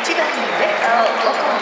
1番のレッカーを5本